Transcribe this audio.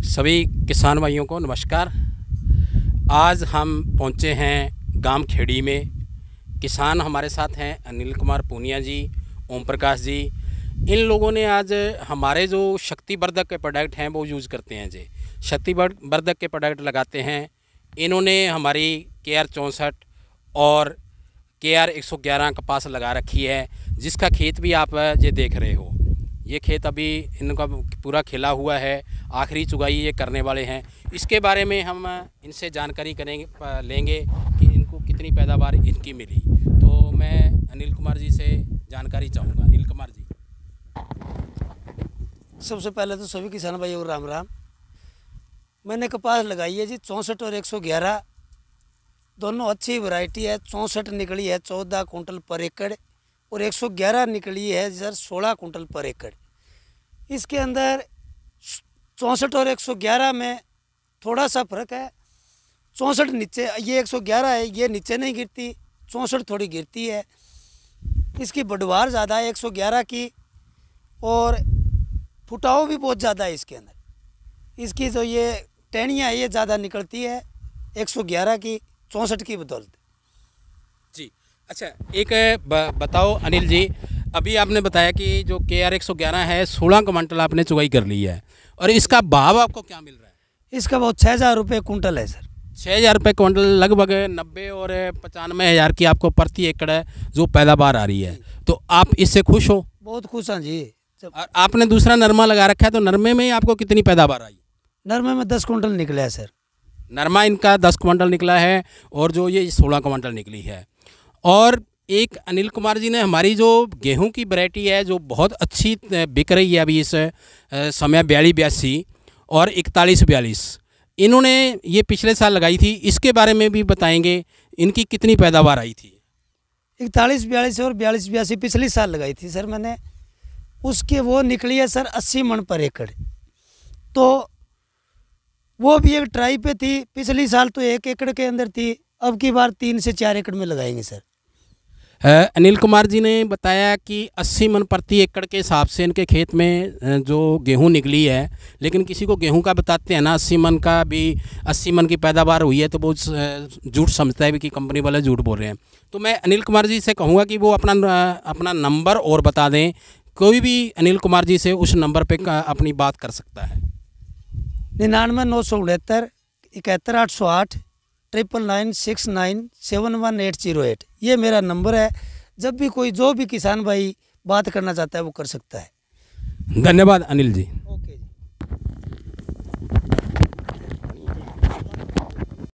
सभी किसान भाइयों को नमस्कार। आज हम पहुँचे हैं गाँव खेड़ी में। किसान हमारे साथ हैं अनिल कुमार पूनिया जी, ओम प्रकाश जी। इन लोगों ने आज हमारे जो शक्तिवर्धक के प्रोडक्ट हैं, वो यूज़ करते हैं जी। शक्तिवर्धक के प्रोडक्ट लगाते हैं। इन्होंने हमारी के आर चौंसठ और के आर एक सौ ग्यारह कपास लगा रखी है, जिसका खेत भी आप ये देख रहे हो। ये खेत अभी इनका पूरा खिला हुआ है, आखिरी चुगाई ये करने वाले हैं। इसके बारे में हम इनसे जानकारी करेंगे लेंगे कि इनको कितनी पैदावार इनकी मिली। तो मैं अनिल कुमार जी से जानकारी चाहूँगा। अनिल कुमार जी। सबसे पहले तो सभी किसान भाई और राम राम। मैंने कपास लगाई है जी, चौंसठ और एक सौ ग्यारह। दोनों अच्छी वैरायटी है, चौंसठ निकली है, चौदह कुंटल पर एकड़ और 111 निकली है, सर 16 कुंटल पर एकड़। इसके अंदर चौंसठ और 111 में थोड़ा सा फ़र्क है। चौंसठ नीचे, ये 111 है, ये नीचे नहीं गिरती, चौंसठ थोड़ी गिरती है। इसकी बढ़वार ज़्यादा है 111 की, और फुटाव भी बहुत ज़्यादा है इसके अंदर। इसकी जो ये टहनियाँ है, ये ज़्यादा निकलती है 111 की, चौंसठ की बदौलत। जी अच्छा एक बताओ अनिल जी अभी आपने बताया कि जो के आर एक सौ ग्यारह है सोलह क्विंटल आपने चुगाई कर ली है। और इसका भाव आपको क्या मिल रहा है? इसका भाव छः हज़ार रुपये कुंटल है सर। छः हज़ार रुपये कुंटल लगभग नब्बे और पचानवे हज़ार की आपको प्रति एकड़ जो पैदावार आ रही है। तो आप इससे खुश हो? बहुत खुश हैं जी। और आपने दूसरा नरमा लगा रखा है तो नरमे में ही आपको कितनी पैदावार आई? नरमे में दस कुंटल निकला है सर। नरमा इनका दस क्विंटल निकला है और जो ये सोलह क्विंटल निकली है। और एक अनिल कुमार जी ने हमारी जो गेहूँ की वैरायटी है, जो बहुत अच्छी बिक रही है अभी इस समय बयालीस बयासी और इकतालीस बयालीस। इन्होंने ये पिछले साल लगाई थी, इसके बारे में भी बताएँगे, इनकी कितनी पैदावार आई थी? इकतालीस बयालीस और बयालीस बयासी पिछले साल लगाई थी, सर, मैंने। उसके वो निकली है, सर, अस्सी मन पर एकड़। तो वो भी एक ट्राई पे थी, पिछली साल तो एक एकड़ के अंदर थी, अब की बार तीन से चार एकड़ में लगाएँगे, सर। अनिल कुमार जी ने बताया कि 80 मन प्रति एकड़ के हिसाब से इनके खेत में जो गेहूँ निकली है, लेकिन किसी को गेहूँ का बताते हैं ना 80 मन का भी 80 मन की पैदावार हुई है तो वो झूठ समझता है भी कि कंपनी वाले झूठ बोल रहे हैं। तो मैं अनिल कुमार जी से कहूँगा कि वो अपना अपना नंबर और बता दें, कोई भी अनिल कुमार जी से उस नंबर पर अपनी बात कर सकता है। निन्यानवे नौ सौ उनहत्तर, इकहत्तर आठ सौ आठ triple nine six nine seven one eight zero eight ये मेरा नंबर है। जब भी कोई, जो भी किसान भाई बात करना चाहता है, वो कर सकता है। धन्यवाद अनिल जी।